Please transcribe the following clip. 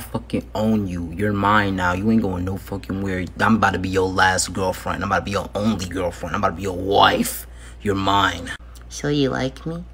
I fucking own you. You're mine now. You ain't going no fucking where. I'm about to be your last girlfriend. I'm about to be your only girlfriend. I'm about to be your wife. You're mine. So you like me?